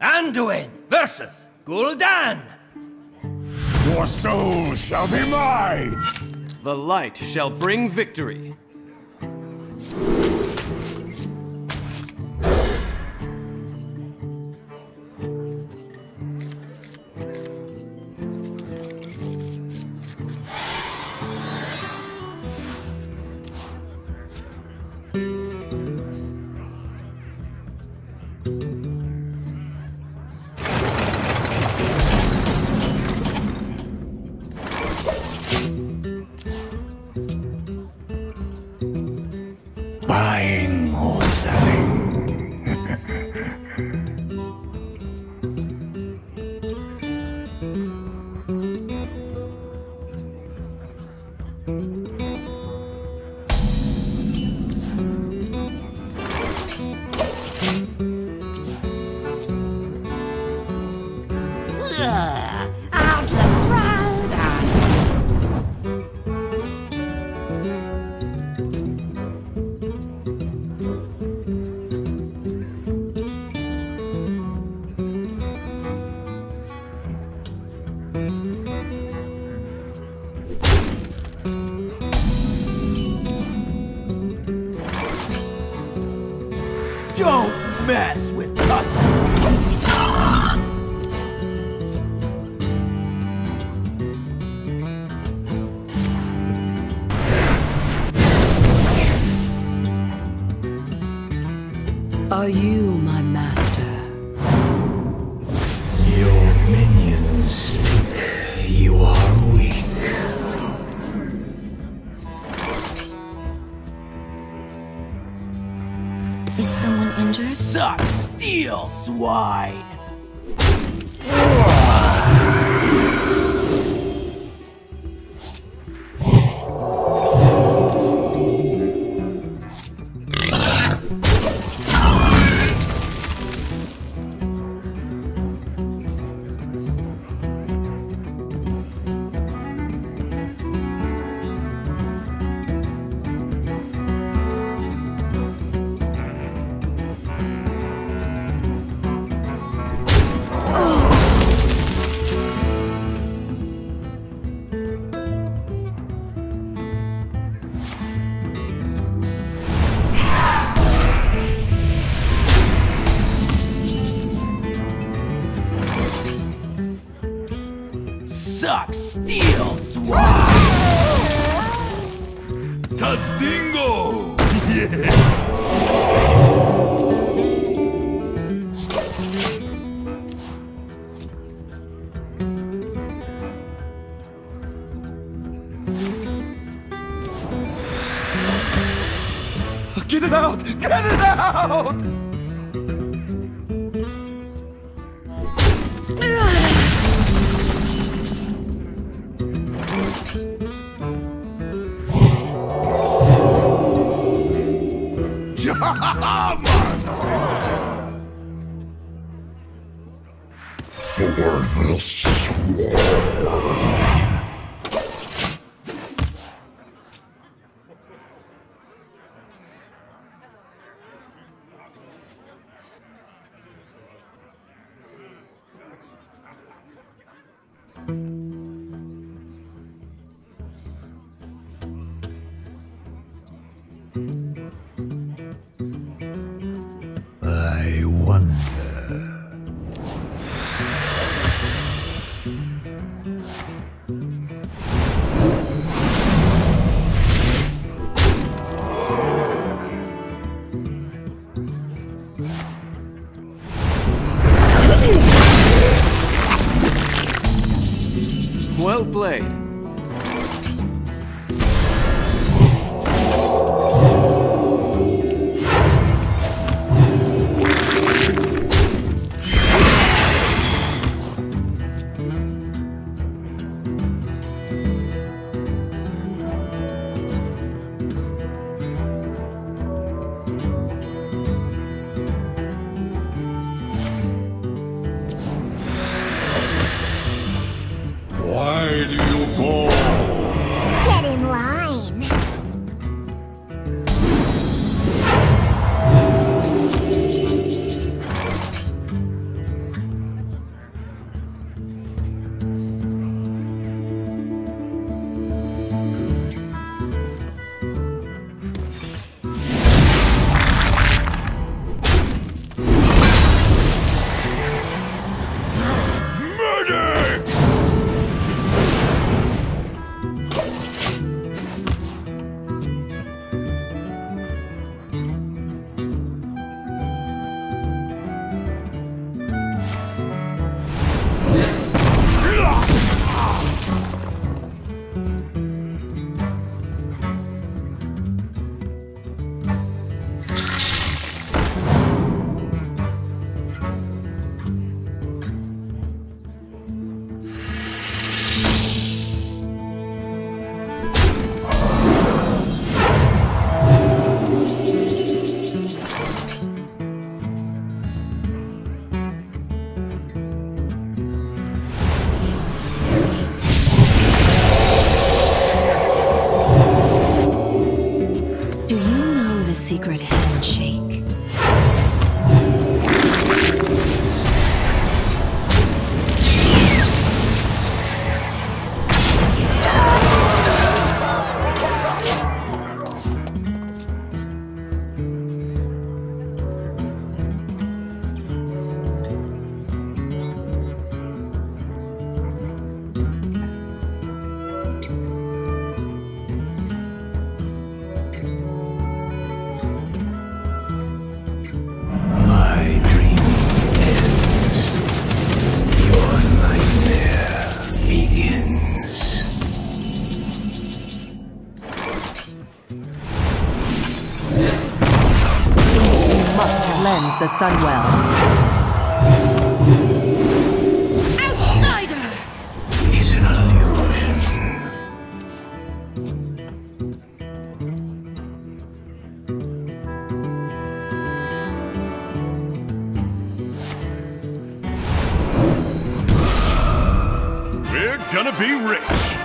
Anduin versus Gul'dan. Your soul shall be mine! The light shall bring victory. Buying or? Are you my master? Your minions think you are weak. Is someone injured? Suck steel, swine. Suck steel, swine. Tadingo! Get it out! Get it out! For this sword. You call? The Sunwell. Outsider! Is an illusion. We're gonna be rich.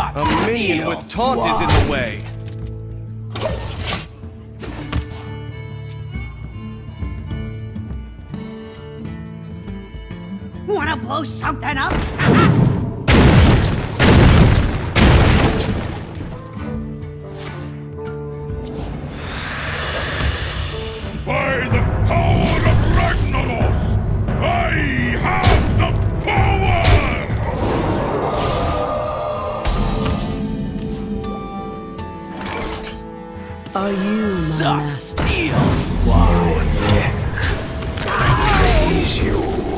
Suck A minion steel, with taunt is in the way. Wanna blow something up? Are you my Suck master? steel, Your deck betrays you.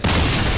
Best.